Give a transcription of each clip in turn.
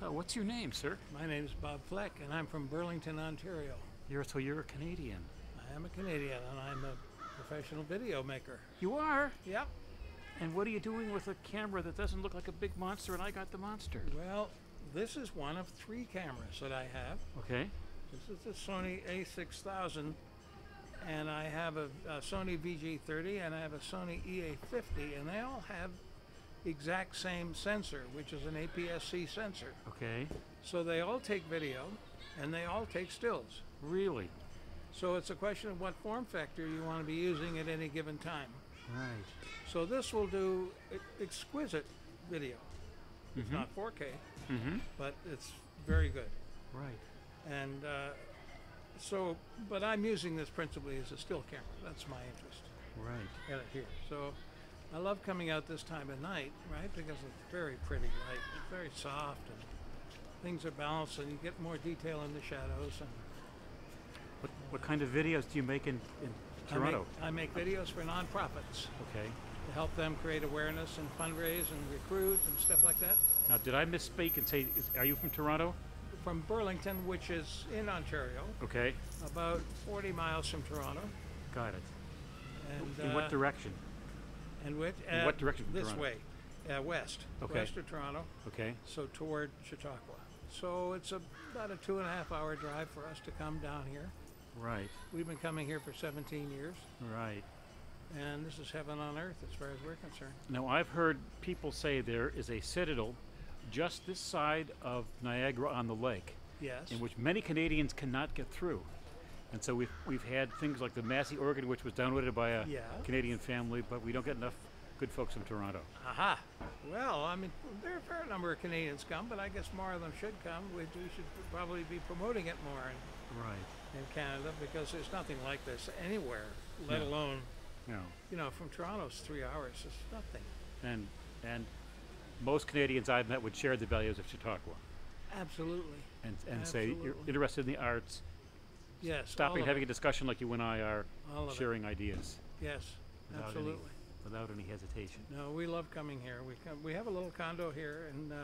So, what's your name, sir? My name is Bob Fleck, and I'm from Burlington, Ontario. You're so you're a Canadian. I am a Canadian, and I'm a professional video maker. You are. Yep. And what are you doing with a camera that doesn't look like a big monster? And I got the monster. Well, this is one of three cameras that I have. Okay. This is the Sony A6000, and I have a, a Sony VG30, and I have a Sony EA50, and they all have exact same sensor, which is an APS-C sensor. Okay. So they all take video, and they all take stills. Really? So it's a question of what form factor you want to be using at any given time. Right. So this will do exquisite video. It's Mhm. not 4K, Mm-hmm. but it's very good. Right. And uh, so, but I'm using this principally as a still camera. That's my interest Right. here. So I love coming out this time of night, right? Because it's very pretty light. It's very soft and things are balanced and you get more detail in the shadows. And What, what kind of videos do you make in, in Toronto? I make, I make videos for nonprofits Okay. to help them create awareness and fundraise and recruit and stuff like that. Now, did I misspeak and say, is, are you from Toronto? From Burlington, which is in Ontario, Okay. about 40 miles from Toronto. Got it. And, in uh, what direction? And which? In what direction from This Toronto? way, uh, west. Okay. West of Toronto, Okay. so toward Chautauqua. So it's a, about a two and a half hour drive for us to come down here. Right. We've been coming here for 17 years, Right. and this is heaven on earth as far as we're concerned. Now, I've heard people say there is a citadel just this side of Niagara on the lake, Yes. in which many Canadians cannot get through. And so we've, we've had things like the Massey Organ, which was downloaded by a Yeah. Canadian family, but we don't get enough good folks from Toronto. Aha. Well, I mean, there are a fair number of Canadians come, but I guess more of them should come. We, we should probably be promoting it more in, Right. in Canada because there's nothing like this anywhere, let No. alone, No. you know, from Toronto's three hours. It's nothing. And and most Canadians I've met would share the values of Chautauqua Absolutely. and, and say you're interested in the arts, Yes. stopping of having it. a discussion like you and I are, All of it. sharing ideas Yes, without absolutely. any without any hesitation. No, we love coming here. We come, we have a little condo here, and uh,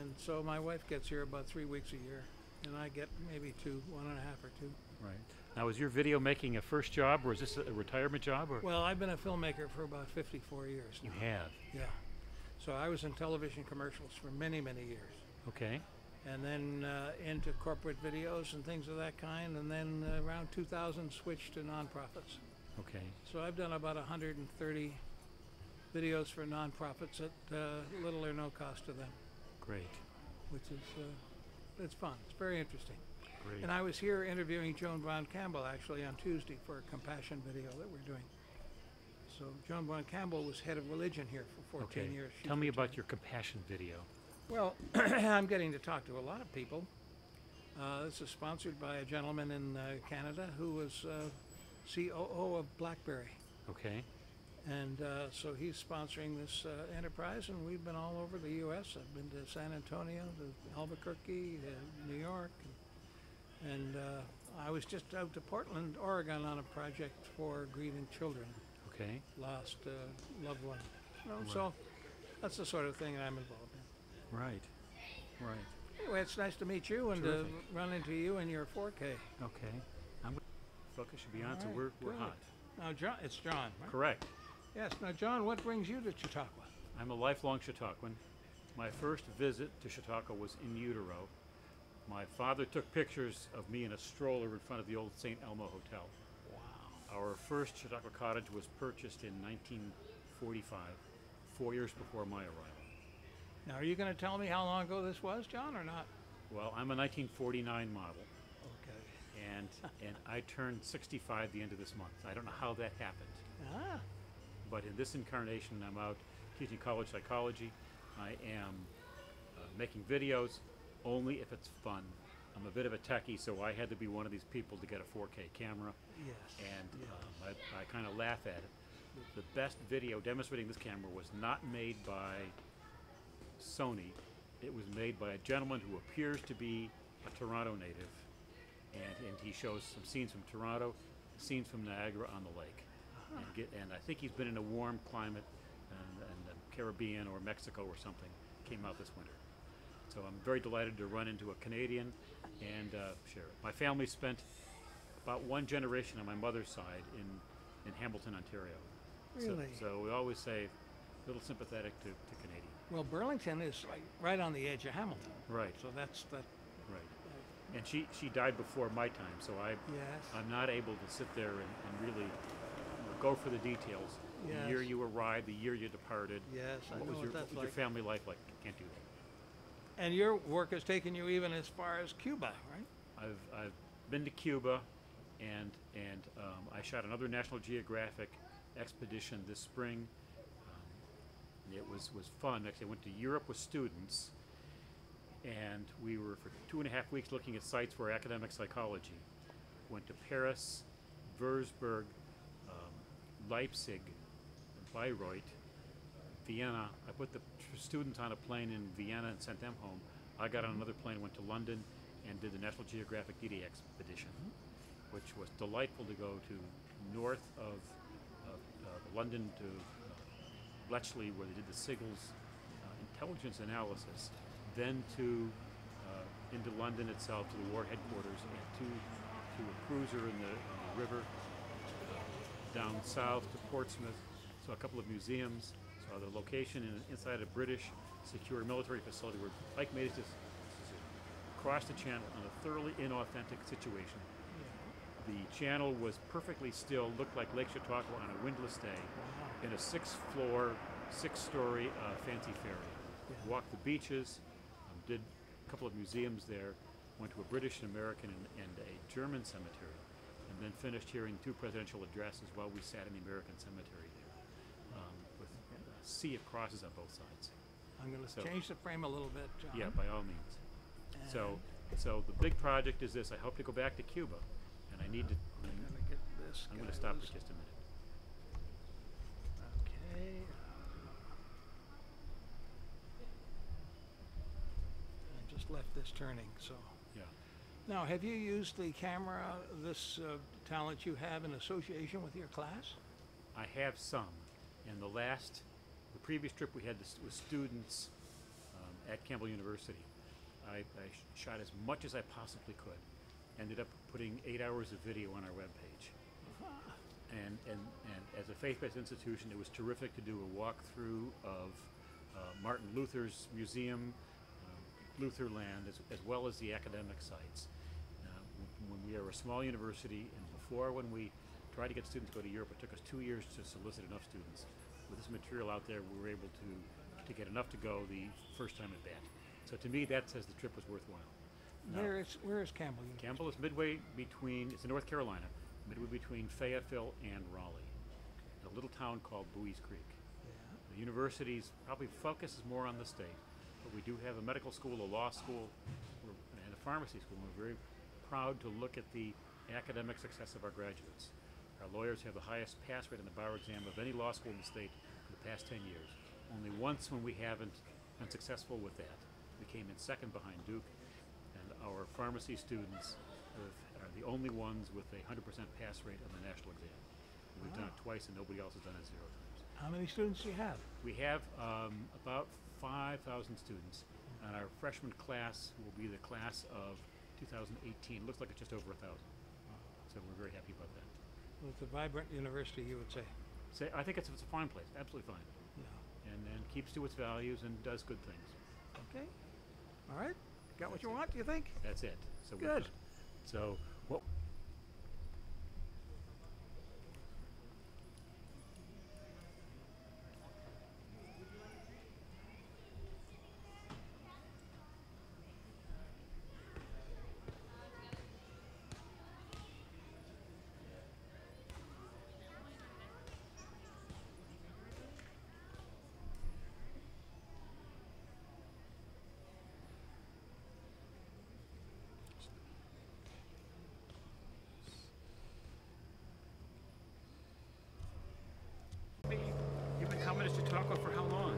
and so my wife gets here about three weeks a year, and I get maybe two, one and a half or two. Right. Now, is your video making a first job, or is this a retirement job, or Well, I've been a filmmaker for about 54 years you now. have? Yeah. So I was in television commercials for many, many years. Okay. And then uh, into corporate videos and things of that kind. And then uh, around 2000 switched to nonprofits. Okay. So I've done about 130 videos for nonprofits at uh, little or no cost to them, Great. which is uh, it's fun. It's very interesting. Great. And I was here interviewing Joan Brown Campbell actually on Tuesday for a compassion video that we're doing. So Joan Brown Campbell was head of religion here for 14 okay. years. She's Tell me about your compassion video. Well, I'm getting to talk to a lot of people. Uh, this is sponsored by a gentleman in uh, Canada who was uh, COO of BlackBerry. Okay. And uh, so he's sponsoring this uh, enterprise, and we've been all over the U.S. I've been to San Antonio, to Albuquerque, to New York, and, and uh, I was just out to Portland, Oregon, on a project for grieving children, Okay. lost uh, loved one. You know, So that's the sort of thing I'm involved in. Right. Right. Anyway, it's nice to meet you and to Terrific. run into you in your 4K. Okay. I'm. Focus should be on, so we're we're good. hot. Now, John, it's John, right? Correct. Yes. Now, John, what brings you to Chautauqua? I'm a lifelong Chautauquan. My first visit to Chautauqua was in utero. My father took pictures of me in a stroller in front of the old St. Elmo Hotel. Wow. Our first Chautauqua cottage was purchased in 1945, four years before my arrival. Now, are you going to tell me how long ago this was, John, or not? Well, I'm a 1949 model, Okay. and and I turned 65 the end of this month. I don't know how that happened, Ah, but in this incarnation, I'm out teaching college psychology. I am uh, making videos only if it's fun. I'm a bit of a techie, so I had to be one of these people to get a 4K camera. yes. and yes. um, I, I kind of laugh at it. The best video demonstrating this camera was not made by Sony. It was made by a gentleman who appears to be a Toronto native, and, and he shows some scenes from Toronto, scenes from Niagara on the lake, and, get, and I think he's been in a warm climate, and, and the Caribbean or Mexico or something. Came out this winter. So I'm very delighted to run into a Canadian and uh, share it. My family spent about one generation on my mother's side in, in Hamilton, Ontario. So- Really? So, we always say, a little sympathetic to, to Canadian. Well, Burlington is like right on the edge of Hamilton, Right, so that's that. right. And she, she died before my time, so I, Yes. I'm not able to sit there and, and really go for the details. The year you arrived, the year you departed. Yes, I know was your, what what was your like. family life like? Can't do that. And your work has taken you even as far as Cuba, right? I've, I've been to Cuba, and and um, I shot another National Geographic expedition this spring. It was was fun. Actually, I went to Europe with students, and we were for two and a half weeks looking at sites for academic psychology. Went to Paris, Würzburg, um, Leipzig, Bayreuth, Vienna. I put the students on a plane in Vienna and sent them home. I got on another plane, went to London, and did the National Geographic D-Day expedition, which was delightful to go to north of, of uh, London to Bletchley, where they did the signals uh, intelligence analysis, then to uh, into London itself to the war headquarters, and to to a cruiser in the, in the river down south to Portsmouth, saw a couple of museums, saw the location in, inside a British secure military facility where Ike made his decision. Crossed the channel in a thoroughly inauthentic situation. The channel was perfectly still, looked like Lake Chautauqua on a windless day, in a six-floor, six-story uh, fancy ferry. Yeah. Walked the beaches, um, did a couple of museums there, went to a British and American and, and a German cemetery, and then finished hearing two presidential addresses while we sat in the American cemetery there, um, with a sea of crosses on both sides. I'm going to So- change the frame a little bit, John. Yeah, by all means. So, so the big project is this. I hope to go back to Cuba, and I need to. I'm going to get this. I'm going to stop for just a minute. I just left this turning, so. Yeah. Now, have you used the camera, this uh, talent you have in association with your class? I have some, and the last, the previous trip we had this, with students um, at Campbell University, I, I shot as much as I possibly could. Ended up putting eight hours of video on our webpage. And, and, and as a faith-based institution, it was terrific to do a walkthrough of uh, Martin Luther's museum, um, Lutherland, as, as well as the academic sites. Uh, when we are a small university, and before when we tried to get students to go to Europe, it took us two years to solicit enough students. With this material out there, we were able to, to get enough to go the first time at bat. So to me, that says the trip was worthwhile. Now, Where is, where is Campbell Campbell is midway between, it's in North Carolina, midway between Fayetteville and Raleigh, in a little town called Buies Creek. Yeah. The university's probably focuses more on the state, but we do have a medical school, a law school, and a pharmacy school. We're very proud to look at the academic success of our graduates. Our lawyers have the highest pass rate on the bar exam of any law school in the state for the past 10 years. Only once when we haven't been successful with that. We came in second behind Duke, and our pharmacy students have- are the only ones with a 100% pass rate on the national exam. We've done it twice, and nobody else has done it zero times. How many students do you have? We have um, about 5,000 students, and our freshman class will be the class of 2018. Looks like it's just over a thousand. So we're very happy about that. Well, It's a vibrant university, you would say. Say, I think it's, it's a fine place, absolutely fine, Yeah. and, and keeps to its values and does good things. Okay. All right. Got what you want, do you think? That's it. So we're Good. done. So what? You've been coming to Chautauqua for how long?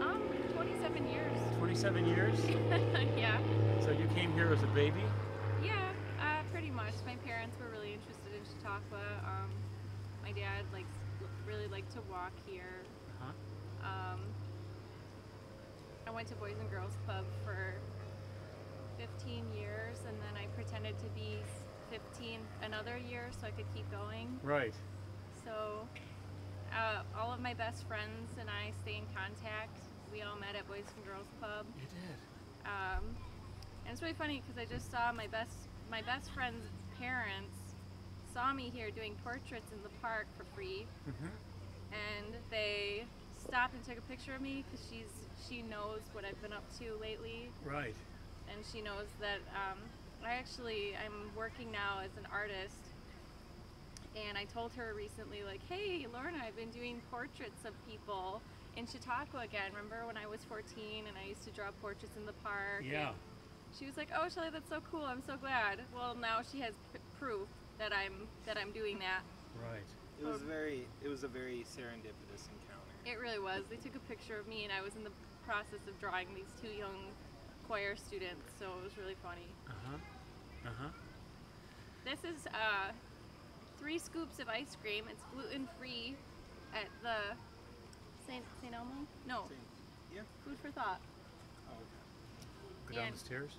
Um, 27 27 years. yeah. so you came here as a baby. Yeah, uh, pretty much. My parents were really interested in Chautauqua. Um, my dad likes really liked to walk here. Huh? Um, I went to Boys and Girls Club for 15 years, and then I pretended to be 15 another year so I could keep going. Right. So, uh, all of my best friends and I stay in contact. We all met at Boys and Girls Club. You did. Um, and it's really funny because I just saw my best my best friend's parents saw me here doing portraits in the park for free, Mm-hmm. and they stopped and took a picture of me because she's she knows what I've been up to lately, Right. and she knows that um, I actually I'm working now as an artist. And I told her recently, like, hey, Lorna, I've been doing portraits of people in Chautauqua again. Remember when I was 14 and I used to draw portraits in the park? Yeah. she was like, "Oh, Shelly, that's so cool. I'm so glad." Well, now she has p- proof that I'm that I'm doing that. Right. It was very. It was a very serendipitous encounter. It really was. They took a picture of me, and I was in the process of drawing these two young choir students, so it was really funny. Uh huh. Uh huh. This is uh, three scoops of ice cream. It's gluten free at the Saint Saint Elmo. No, Same. Yeah. Food for Thought. Oh, okay. Go down And- the stairs.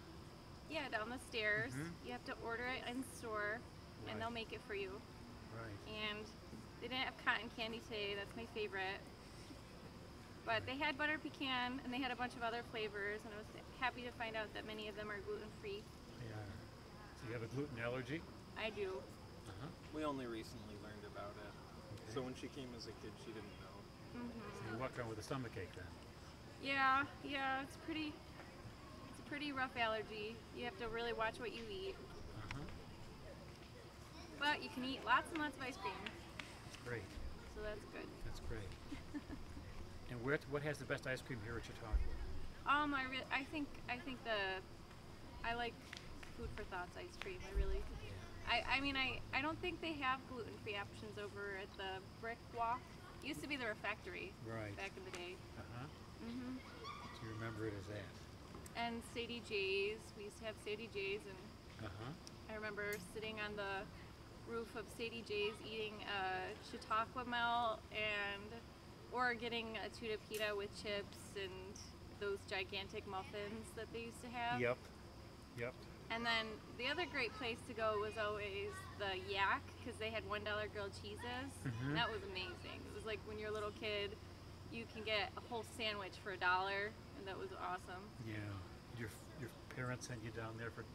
Yeah, down the stairs. Mhm. You have to order it in store, Right. and they'll make it for you. Right. and they didn't have cotton candy today. That's my favorite. But they had butter pecan and they had a bunch of other flavors, and I was happy to find out that many of them are gluten free. They are. So you have a gluten allergy. I do. Uh huh. We only recently learned about it. So when she came as a kid, she didn't know. Hmm So you walk around with a stomach ache then. Yeah, yeah, it's pretty. It's a pretty rough allergy. You have to really watch what you eat. Uh huh. But you can eat lots and lots of ice cream, That's Great. so that's good. That's great. and where, what has the best ice cream here at Chautauqua? Um, I I think I think the I like Food for Thoughts ice cream. I really. I, I mean I, I don't think they have gluten free options over at the Brick Walk. It used to be the refectory Right. back in the day. Uh huh. hmm So you remember it as that. And Sadie J's. We used to have Sadie J's, and Uh huh. I remember sitting on the roof of Sadie J's eating a Chautauqua melt and or getting a tuna pita with chips and those gigantic muffins that they used to have. Yep. Yep. And then the other great place to go was always the Yak because they had one dollar grilled cheeses. Mhm. That was amazing. It was like when you're a little kid, you can get a whole sandwich for a dollar, and that was awesome. Yeah. Your your parents sent you down there for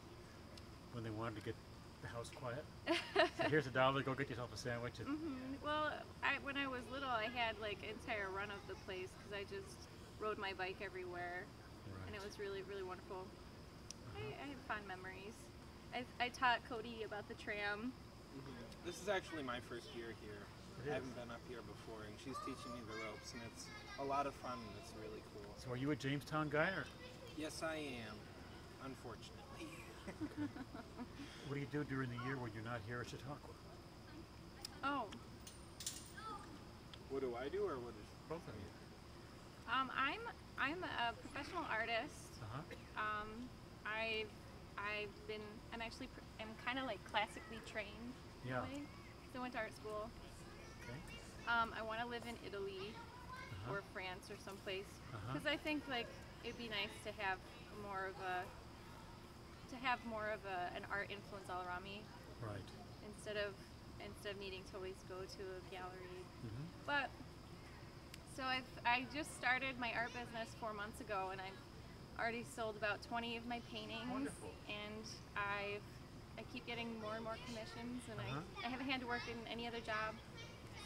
when they wanted to get the house quiet. so here's a dollar. Go get yourself a sandwich. And, hmm Well, I, when I was little, I had like entire run of the place because I just rode my bike everywhere, and it was really really wonderful. I, Uh-huh. I have fond memories. I, I taught Cody about the tram. This is actually my first year here. It I haven't been up here before, and she's teaching me the ropes, and it's a lot of fun, and it's really cool. So are you a Jamestown guy, or Yes, I am. Unfortunately. what do you do during the year when you're not here at Chautauqua? Oh, What do I do, or what is? Both of you. um, I'm I'm a professional artist. Uh huh. Um, I've I've been I'm actually I'm kind of like classically trained. Yeah. way. So I went to art school. Um, I want to live in Italy Uh-huh. or France or someplace Uh-huh. because I think like it'd be nice to have more of a to have more of a, an art influence all around me Right. instead of instead of needing to always go to a gallery. Mm-hmm. But so I've I just started my art business four months ago, and I've already sold about 20 of my paintings. Wonderful. And I've I keep getting more and more commissions, and Uh-huh. I I haven't had to work in any other job,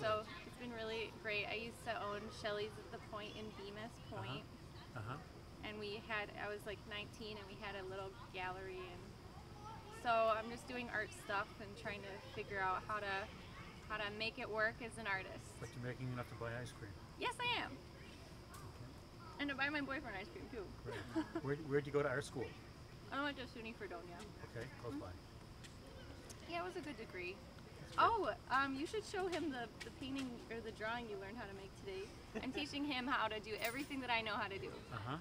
so been really great. I used to own Shelley's at the Point in Bemus Point, Uh huh. and we had I was like 19, and we had a little gallery, and so I'm just doing art stuff and trying to figure out how to how to make it work as an artist. But you're making enough to buy ice cream. Yes, I am. And to buy my boyfriend ice cream too. Great. Where where'd you go to art school? I went to SUNY Fredonia. Okay, close by. Yeah, it was a good degree. That's great. Oh, um, you should show him the, the painting or the drawing you learned how to make today. I'm teaching him how to do everything that I know how to do. Uh huh.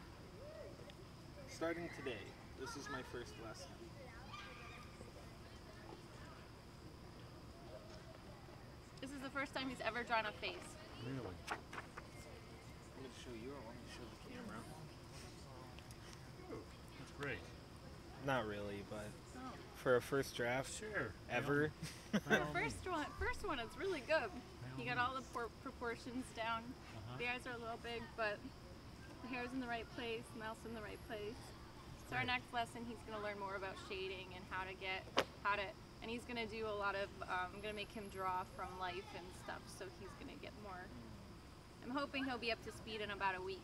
Starting today, this is my first lesson. This is the first time he's ever drawn a face. Really. Want me to show you, or want me to show the camera? That's great. Not really, but Oh. For a first draft Sure. ever, For the first one, first one, it's really good. He got all the por- proportions down. Uh-huh. The eyes are a little big, but the hair's in the right place, mouth's in the right place. So our next lesson, he's gonna learn more about shading and how to get, how to, and he's gonna do a lot of, um, I'm gonna make him draw from life and stuff. So he's gonna get more. I'm hoping he'll be up to speed in about a week.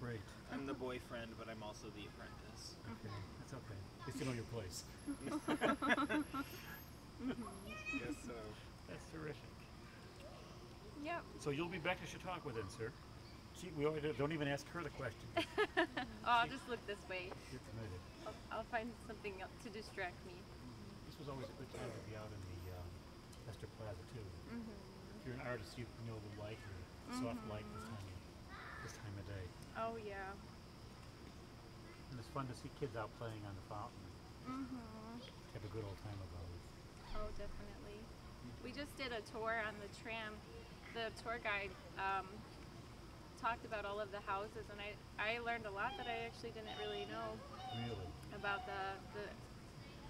Great. I'm the boyfriend, but I'm also the apprentice. Okay, that's okay. At least you know your place. Yes, so. That's terrific. Yep. So you'll be back to Chautauqua then, sir? She, we already, don't even ask her the question. Oh, I'll just look this way. You're committed. I'll, I'll find something else to distract me. This was always a good time to be out in the um, Bestor Plaza too. Mm-hmm. If you're an artist, you know the light, or soft light this time of this time of day. Oh yeah. And it's fun to see kids out playing on the fountain. Mm-hmm. Have a good old time about it. Oh, definitely. We just did a tour on the tram. The tour guide um, talked about all of the houses, and I, I learned a lot that I actually didn't really know Really. about the, the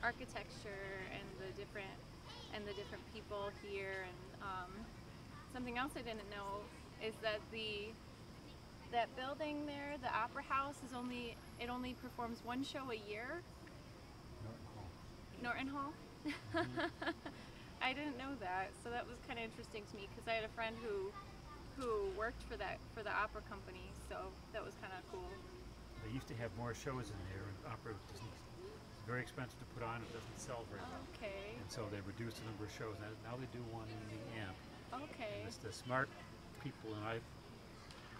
architecture and the different and the different people here. And um, something else I didn't know is that the that building there, the Opera House, is only it only performs one show a year. Norton Hall. Norton Hall. I didn't know that, so that was kind of interesting to me because I had a friend who who worked for that for the opera company, so that was kind of cool. They used to have more shows in there, and opera doesn't. It's very expensive to put on. It doesn't sell very well. Okay. And so they reduced the number of shows. Now, now they do one in the amp. Okay. It's the smart people, and I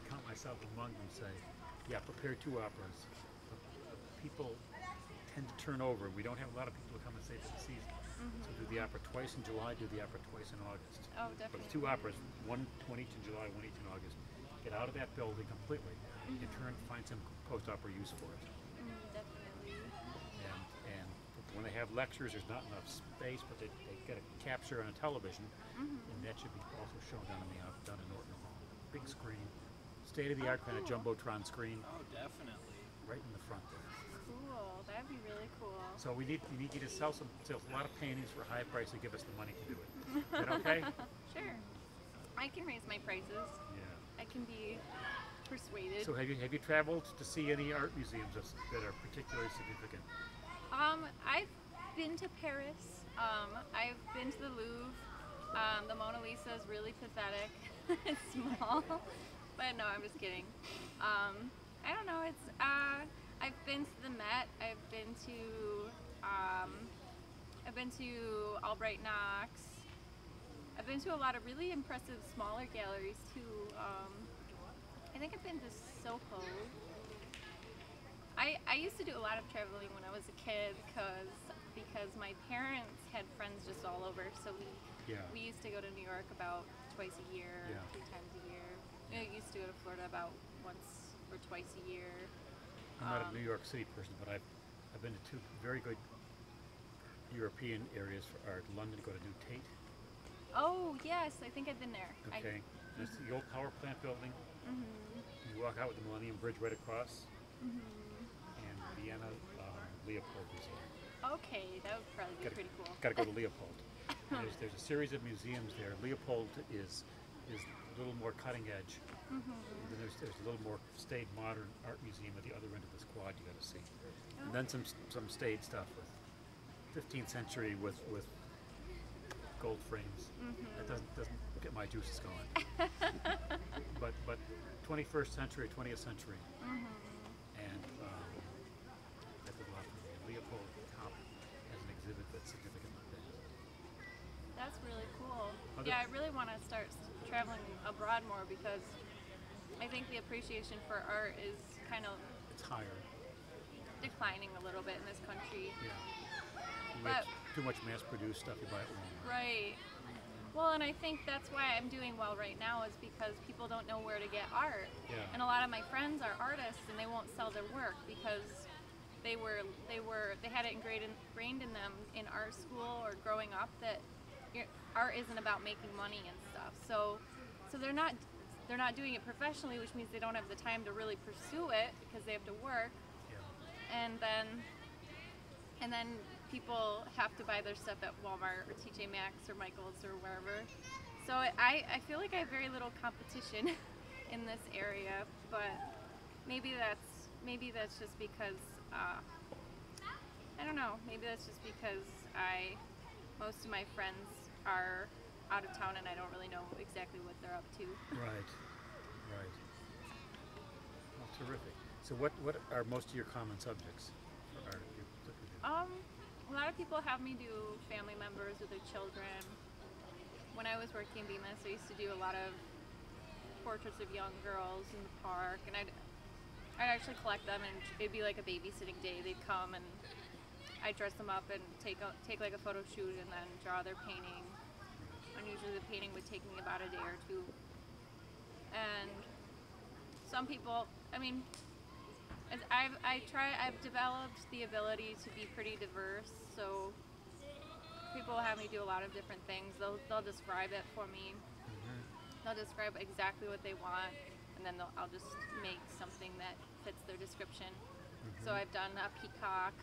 count myself among them, say, yeah, prepare two operas. But- but People tend to turn over. We don't have a lot of people who come and stay for the season. Mm-hmm. So do the opera twice in July, do the opera twice in August. Oh, definitely. it's two operas, one, one each in July, one each in August. Get out of that building completely. You mm-hmm. turn, find some post-opera use for it. Mm, definitely. And, and when they have lectures, there's not enough space, but they, they get a capture on a television, mm-hmm. and that should be also shown down in the down in Norton Hall. Big screen, state of the art kind of cool. jumbotron screen, Oh, definitely. right in the front there. Cool. That'd be really cool. So we need we need you to sell some sell a lot of paintings for a high price and give us the money to do it. Is that okay? Sure. I can raise my prices. yeah. I can be persuaded. So have you have you traveled to see any art museums that are particularly significant? Um, I've been to Paris. Um, I've been to the Louvre. Um, the Mona Lisa is really pathetic. it's small, but no, I'm just kidding. Um, I don't know. It's uh, I've been to the Met. I've been to um, I've been to Albright Knox. I've been to a lot of really impressive smaller galleries too. Um, I think I've been to Soho. I, I used to do a lot of traveling when I was a kid because because my parents had friends just all over. So we Yeah. we used to go to New York about twice a year, Yeah. three times a year. I used to go to Florida about once or twice a year. I'm not a Um, New York City person, but I've I've been to two very good European areas for art. London, go to New Tate. Oh yes, I think I've been there. I- Okay. There's the old power plant building. Mm -hmm. You walk out with the Millennium Bridge right across, mm -hmm. and Vienna um, Leopold Museum. Okay, that would probably be Gotta- pretty cool. Got to go to Leopold. there's, there's a series of museums there. Leopold is is a little more cutting edge. And then there's, there's a little more staid modern art museum at the other end of this quad you got to see. And then some some staid stuff with 15th century with with gold frames. That mm-hmm. doesn't doesn't get my juices going. but but 21st century, 20th century, mm-hmm. and um, that's a lot for me. Leopold Kopp has an exhibit that's significant like that. That's really cool. Other- Yeah, I really want to start traveling abroad more because I think the appreciation for art is kind of It's higher. declining a little bit in this country. Yeah. You But- get too much mass-produced stuff. You buy it Walmart. Right. Well, and I think that's why I'm doing well right now is because people don't know where to get art. Yeah. And a lot of my friends are artists and they won't sell their work because they were they were they had it ingrained in, ingrained in them in art school or growing up that art isn't about making money and stuff. So so they're not they're not doing it professionally, which means they don't have the time to really pursue it because they have to work Yeah. and then and then people have to buy their stuff at Walmart or TJ Maxx or Michaels or wherever. So I, I feel like I have very little competition in this area, but maybe that's maybe that's just because uh, I don't know. Maybe that's just because I most of my friends are out of town and I don't really know exactly what they're up to. Right, right. Well, terrific. So what, what are most of your common subjects? for art you that we do? Um, a lot of people have me do family members with their children. When I was working in Bemus, I used to do a lot of portraits of young girls in the park, and I'd I'd actually collect them, and it'd be like a babysitting day. They'd come, and I'd dress them up and take a, take like a photo shoot, and then draw their painting. Usually the painting would take me about a day or two. And some people, I mean, as I've I try I've developed the ability to be pretty diverse. So people have me do a lot of different things. They'll they'll describe it for me. Mm-hmm. They'll describe exactly what they want, and then they'll, I'll just make something that fits their description. Mm-hmm. So I've done a peacock,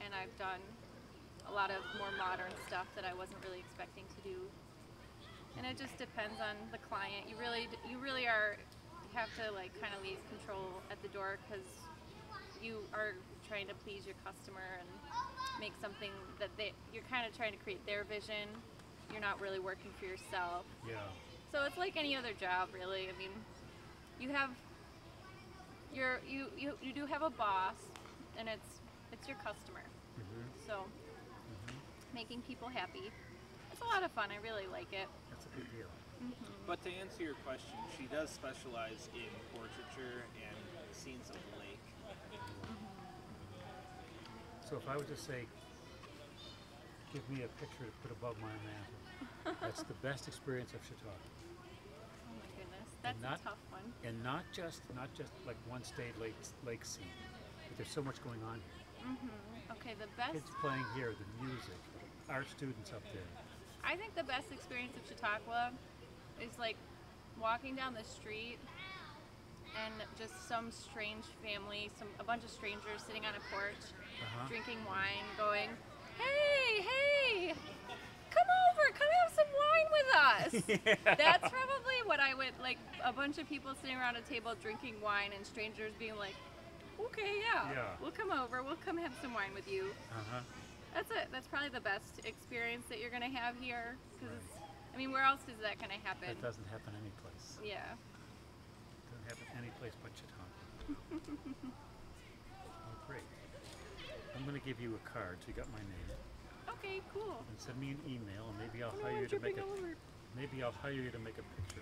and I've done a lot of more modern stuff that I wasn't really expecting to do. And it just depends on the client. You really you really are have to like kind of leave control at the door because you are trying to please your customer and make something that they you're kind of trying to create their vision. You're not really working for yourself. Yeah, So it's like any other job, really. I mean, you have your you you, you do have a boss, and it's it's your customer. Mm -hmm. So making people happy, it's a lot of fun. I really like it. that's a big deal. But to answer your question, she does specialize in portraiture and scenes of the lake. So if I were to say, give me a picture to put above my mantle, that's the best experience of Chautauqua. Oh my goodness, that's not- a tough one. And not just, not just like one state lake, lake scene, but there's so much going on here. Mm -hmm. Okay, the best. Kids playing here, the music, our students up there. I think the best experience of Chautauqua is like walking down the street and just some strange family, some a bunch of strangers sitting on a porch, Uh-huh. drinking wine, going, "Hey, hey, come over, come have some wine with us." That's probably what I would like. A bunch of people sitting around a table drinking wine, and strangers being like, "Okay, yeah, Yeah. we'll come over, we'll come have some wine with you." Uh-huh. That's it. That's probably the best experience that you're gonna have here. Because I mean, where else is that gonna happen? It doesn't happen anyplace. Yeah. It Doesn't happen anyplace but Chautauqua. oh, great. I'm going to give you a card, so you got my name, Okay. Cool. and send me an email, and maybe I'll Oh, hire I'm you to make a over. maybe I'll hire you to make a picture.